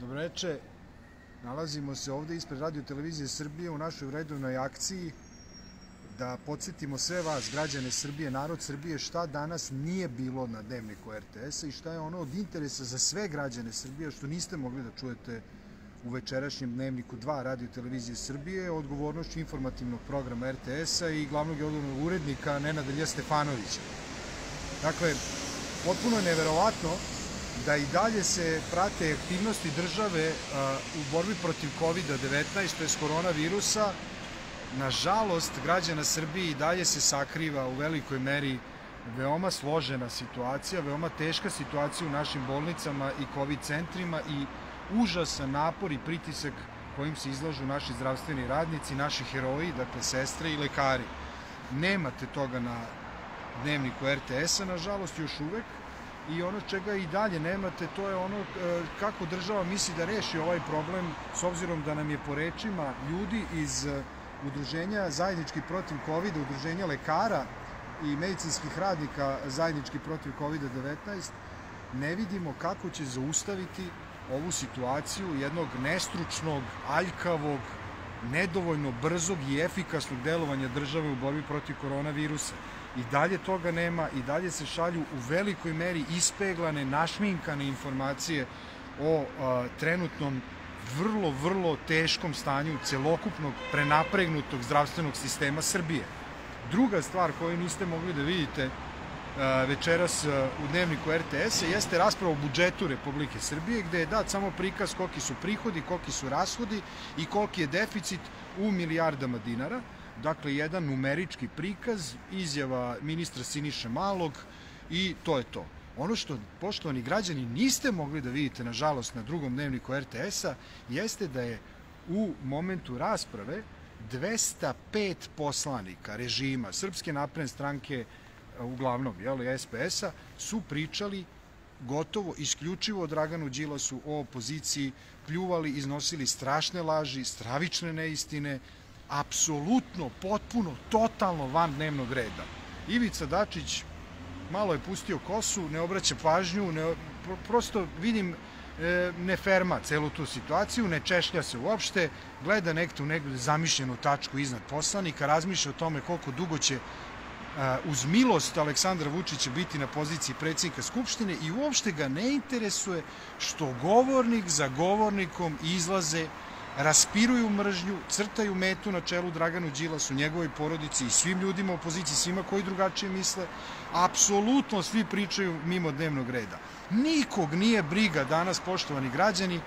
Dobreče, nalazimo se ovde ispred radio televizije Srbije u našoj redovnoj akciji da podsjetimo sve vas, građane Srbije, narod Srbije, šta danas nije bilo na dnevniku RTS-a i šta je ono od interesa za sve građane Srbije, što niste mogli da čujete u večerašnjem dnevniku 2 radio televizije Srbije, odgovornošću informativnog programa RTS-a i glavnog odgovornog urednika Nenada Lja Stefanovića. Dakle, potpuno je neverovatno da i dalje se prate aktivnosti države u borbi protiv COVID-19, to je koronavirusa. Nažalost, građana Srbije i dalje se sakriva u velikoj meri veoma složena situacija, veoma teška situacija u našim bolnicama i COVID centrima i užasan napor i pritisak kojim se izlažu naši zdravstveni radnici, naši heroji, dakle sestre i lekari. Nemate toga na dnevniku RTS-a, nažalost, još uvek, i ono čega i dalje nemate, to je ono e, kako država misli da reši ovaj problem, s obzirom da nam je po rečima ljudi iz e, udruženja zajednički protiv COVID, udruženja lekara i medicinskih radnika zajednički protiv COVID-19, ne vidimo kako će zaustaviti ovu situaciju jednog nestručnog, aljkavog, nedovoljno brzog i efikasnog delovanja države u borbi protiv koronavirusa. I dalje toga nema, i dalje se šalju u velikoj meri ispeglane, našminkane informacije o a, trenutnom vrlo, vrlo teškom stanju celokupnog prenapregnutog zdravstvenog sistema Srbije. Druga stvar koju niste mogli da vidite večeras u dnevniku RTS-a jeste rasprava o budžetu Republike Srbije gde je dat samo prikaz koliki su prihodi, koliki su rashodi i koliki je deficit u milijardama dinara. Dakle, jedan numerički prikaz, izjava ministra Siniše Malog i to je to. Ono što, poštovani građani, niste mogli da vidite, nažalost, na drugom dnevniku RTS-a, jeste da je u momentu rasprave 205 poslanika režima Srpske napredne stranke, uglavnom, jel, SPS-a, su pričali gotovo isključivo o Draganu Đilasu, o opoziciji, pljuvali, iznosili strašne laži, stravične neistine, apsolutno, potpuno, totalno van dnevnog reda. Ivica Dačić malo je pustio kosu, ne obraća pažnju, ne, prosto vidim e, ne ferma celu tu situaciju, ne češlja se uopšte, gleda nekto u neku zamišljenu tačku iznad poslanika, razmišlja o tome koliko dugo će uz milost Aleksandra Vučića biti na poziciji predsjednika Skupštine i uopšte ga ne interesuje što govornik za govornikom izlaze, raspiruju mržnju, crtaju metu na čelu Draganu Đilasu, njegovoj porodici i svim ljudima opoziciji, svima koji drugačije misle. Apsolutno svi pričaju mimo dnevnog reda. Nikog nije briga danas, poštovani građani,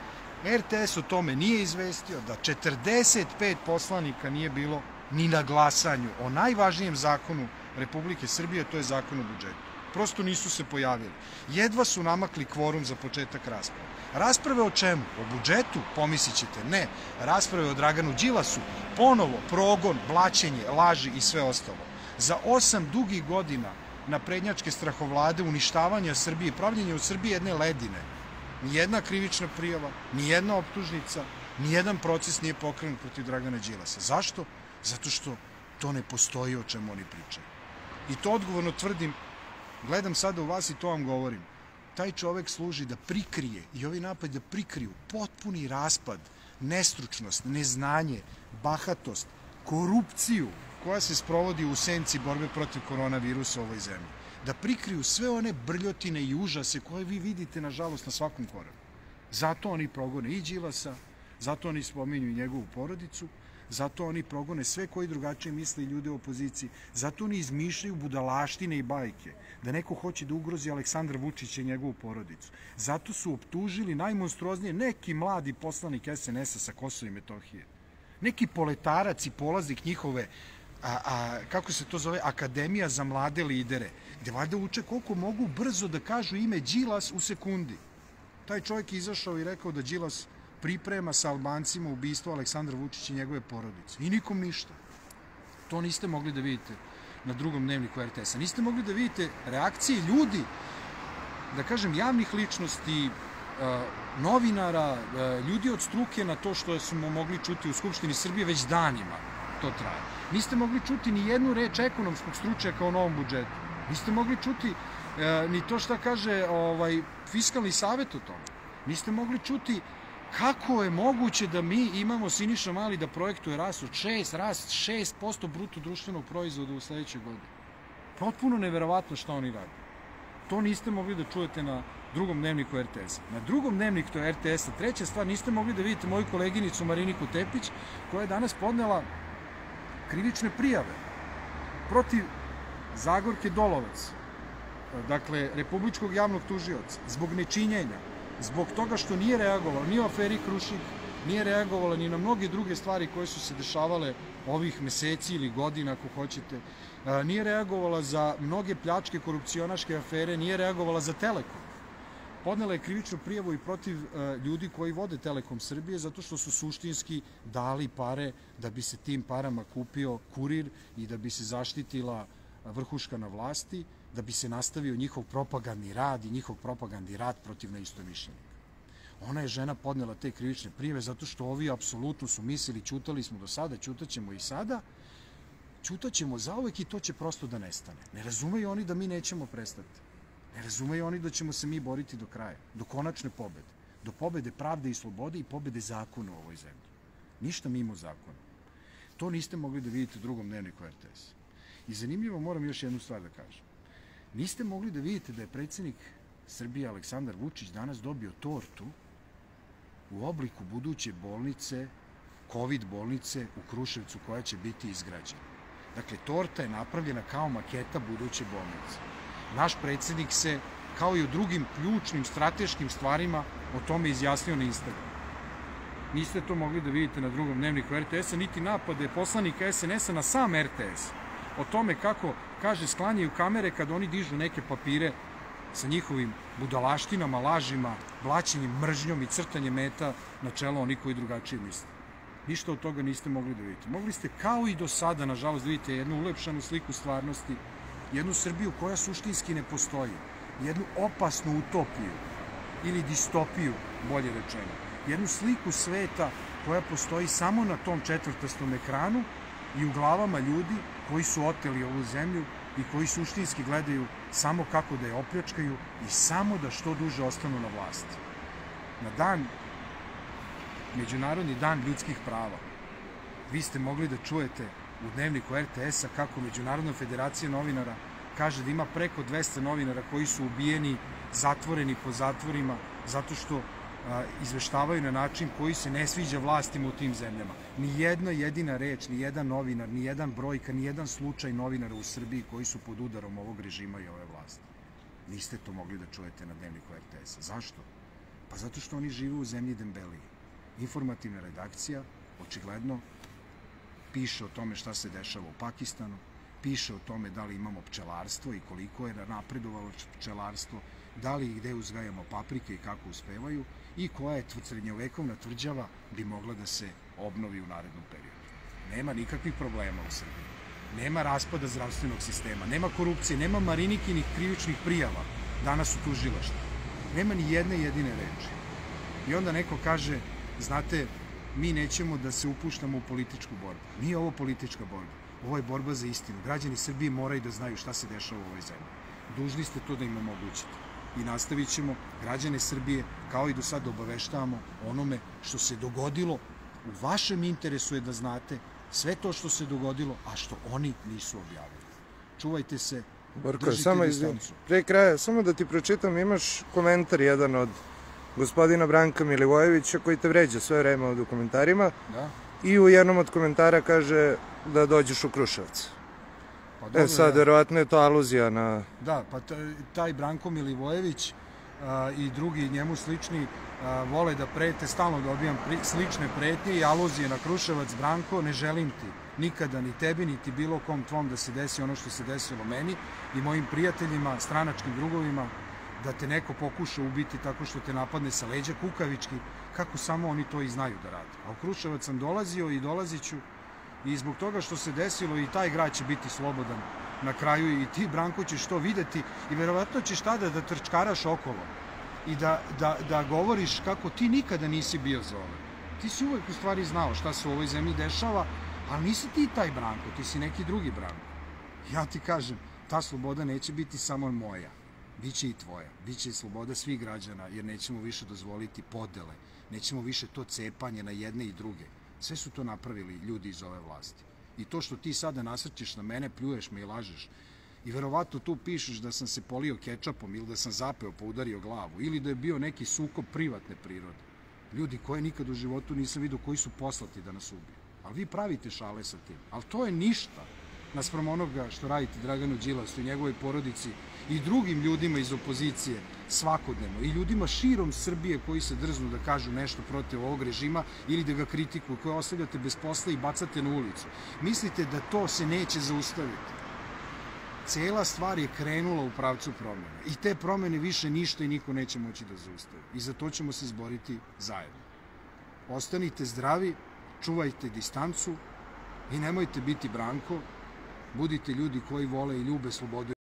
RTS o tome nije izvestio da 45 poslanika nije bilo ni na glasanju o najvažnijem zakonu Republike Srbije, to je zakon o budžetu. Prosto nisu se pojavili. Jedva su namakli kvorum za početak rasprave. Rasprave o čemu? O budžetu? Pomislit ćete. Ne. Rasprave o Draganu Đilasu. Ponovo progon, blaćenje, laži i sve ostalo. Za osam dugih godina naprednjačke strahovlade, uništavanja Srbije, pravljenje u Srbiji jedne ledine, nijedna krivična prijava, nijedna optužnica, nijedan proces nije pokrenut protiv Dragana Đilasa. Zašto? Zato što to ne postoji o čemu oni pričaju. I to odgovorno tvrdim, gledam sada u vas i to vam govorim. Taj čovek služi da prikrije i ovi napad da prikriju potpuni raspad, nestručnost, neznanje, bahatost, korupciju koja se sprovodi u senci borbe protiv koronavirusa u ovoj zemlji. Da prikriju sve one brljotine i užase koje vi vidite, nažalost, na svakom koraku. Zato oni progone i Đilasa, zato oni spominju i njegovu porodicu, Zato oni progone sve koji drugačije misle i ljude u opoziciji. Zato oni izmišljaju budalaštine i bajke. Da neko hoće da ugrozi Aleksandra Vučića i njegovu porodicu. Zato su optužili najmonstruoznije neki mladi poslanik SNS-a sa Kosova i Metohije. Neki poletarac i polaznik njihove a, a, kako se to zove, Akademija za mlade lidere, gde valjda uče koliko mogu brzo da kažu ime Đilas u sekundi. Taj čovjek je izašao i rekao da Đilas priprema sa Albancima ubistvo Aleksandra Vučića i njegove porodice. I nikom ništa. To niste mogli da vidite na drugom dnevniku RTS-a. Niste mogli da vidite reakcije ljudi, da kažem, javnih ličnosti, novinara, ljudi od struke na to što smo mogli čuti u Skupštini Srbije već danima to traje. Niste mogli čuti ni jednu reč ekonomskog stručnjaka o novom budžetu. Niste mogli čuti ni to šta kaže ovaj fiskalni savet o tome. Niste mogli čuti Kako je moguće da mi imamo Siniša Mali da projektuje rast od 6, rast 6% bruto društvenog proizvoda u sledećoj godini? Potpuno neverovatno šta oni rade. To niste mogli da čujete na drugom dnevniku RTS-a. Na drugom dnevniku RTS-a, treća stvar, niste mogli da vidite moju koleginicu Mariniku Tepić, koja je danas podnela krivične prijave protiv Zagorke Dolovac, dakle, Republičkog javnog tužioca, zbog nečinjenja, zbog toga što nije reagovalo ni u aferi Krušik, nije reagovala ni na mnoge druge stvari koje su se dešavale ovih meseci ili godina, ako hoćete, nije reagovala za mnoge pljačke, korupcionaške afere, nije reagovala za Telekom. Podnela je krivičnu prijavu i protiv ljudi koji vode Telekom Srbije zato što su suštinski dali pare da bi se tim parama kupio kurir i da bi se zaštitila vrhuška na vlasti, da bi se nastavio njihov propagandni rad i njihov propagandni rad protiv neistomišljenika. Ona je žena podnela te krivične prijeve zato što ovi apsolutno su mislili, čutali smo do sada, čutaćemo i sada, čutaćemo zauvek i to će prosto da nestane. Ne razumeju oni da mi nećemo prestati. Ne razumeju oni da ćemo se mi boriti do kraja, do konačne pobede, do pobede pravde i slobode i pobede zakona u ovoj zemlji. Ništa mimo zakona. To niste mogli da vidite u drugom dnevniku RTS. I zanimljivo moram još jednu stvar da kažem. Niste mogli da vidite da je predsednik Srbije Aleksandar Vučić danas dobio tortu u obliku buduće bolnice, COVID bolnice u Kruševcu koja će biti izgrađena. Dakle, torta je napravljena kao maketa buduće bolnice. Naš predsednik se, kao i u drugim ključnim strateškim stvarima, o tome izjasnio na Instagram. Niste to mogli da vidite na drugom dnevniku RTS-a, niti napade poslanika SNS-a na sam RTS. O tome kako, kaže, sklanjaju kamere kad oni dižu neke papire sa njihovim budalaštinama, lažima, blaćenjem, mržnjom i crtanjem meta na čelo oni koji drugačije misle. Ništa od toga niste mogli da vidite. Mogli ste kao i do sada, nažalost, da vidite jednu ulepšanu sliku stvarnosti, jednu Srbiju koja suštinski ne postoji, jednu opasnu utopiju ili distopiju, bolje rečeno, jednu sliku sveta koja postoji samo na tom četvrtastom ekranu i u glavama ljudi koji su oteli ovu zemlju i koji suštinski gledaju samo kako da je opljačkaju i samo da što duže ostanu na vlasti. Na dan, Međunarodni dan ljudskih prava, vi ste mogli da čujete u dnevniku RTS-a kako Međunarodna federacija novinara kaže da ima preko 200 novinara koji su ubijeni, zatvoreni po zatvorima, zato što izveštavaju na način koji se ne sviđa vlastima u tim zemljama. Ni jedna jedina reč, ni jedan novinar, ni jedan brojka, ni jedan slučaj novinara u Srbiji koji su pod udarom ovog režima i ove vlasti. Niste to mogli da čujete na dnevniku RTS-a. Zašto? Pa zato što oni žive u zemlji Dembeliji. Informativna redakcija, očigledno, piše o tome šta se dešava u Pakistanu, piše o tome da li imamo pčelarstvo i koliko je napredovalo pčelarstvo, da li i gde uzgajamo paprike i kako uspevaju i koja je srednjovekovna tvrđava bi mogla da se obnovi u narednom periodu. Nema nikakvih problema u Srbiji. Nema raspada zdravstvenog sistema, nema korupcije, nema marinikinih krivičnih prijava danas u tužilaštvu. Nema ni jedne jedine reči. I onda neko kaže, znate, mi nećemo da se upuštamo u političku borbu. Nije ovo politička borba. Ovo je borba za istinu. Građani Srbije moraju da znaju šta se dešava u ovoj zemlji. Dužni ste to da im omogućite i nastavit ćemo građane Srbije kao i do sada obaveštavamo onome što se dogodilo. U vašem interesu je da znate sve to što se dogodilo, a što oni nisu objavili. Čuvajte se, Borko, držite samo distancu. Pre kraja, samo da ti pročitam, imaš komentar jedan od gospodina Branka Milivojevića koji te vređa sve vreme ovde u komentarima. Da. I u jednom od komentara kaže da dođeš u Kruševac. Pa dobro, e sad, da. verovatno je to aluzija na... Da, pa taj Branko Milivojević a, i drugi njemu slični a, vole da prete, stalno dobijam pri, slične pretnje i aluzije na Kruševac. Branko, ne želim ti nikada ni tebi, niti bilo kom tvom da se desi ono što se desilo meni i mojim prijateljima, stranačkim drugovima, da te neko pokuša ubiti tako što te napadne sa leđa kukavički, kako samo oni to i znaju da rade. A u Kruševac sam dolazio i dolazit ću i zbog toga što se desilo i taj grad će biti slobodan na kraju i ti Branko ćeš to videti i verovatno ćeš tada da trčkaraš okolo i da, da, da govoriš kako ti nikada nisi bio za ovo. Ti si uvek u stvari znao šta se u ovoj zemlji dešava, ali nisi ti taj Branko, ti si neki drugi Branko. Ja ti kažem, ta sloboda neće biti samo moja. biće i tvoja, biće i sloboda svih građana, jer nećemo više dozvoliti podele, nećemo više to cepanje na jedne i druge. Sve su to napravili ljudi iz ove vlasti. I to što ti sada nasrćeš na mene, pljuješ me i lažeš, i verovatno tu pišeš da sam se polio kečapom ili da sam zapeo pa udario glavu ili da je bio neki sukob privatne prirode. Ljudi koje nikad u životu nisam vidio koji su poslati da nas ubiju. Ali vi pravite šale sa tim. Ali to je ništa naspram onoga što radite Draganu Đilasu i njegovoj porodici i drugim ljudima iz opozicije svakodnevno i ljudima širom Srbije koji se drznu da kažu nešto protiv ovog režima ili da ga kritikuju, koje ostavljate bez posla i bacate na ulicu. Mislite da to se neće zaustaviti? Cela stvar je krenula u pravcu promene i te promene više ništa i niko neće moći da zaustavi. I za to ćemo se izboriti zajedno. Ostanite zdravi, čuvajte distancu i nemojte biti Branko, budite ljudi koji vole i ljube slobodu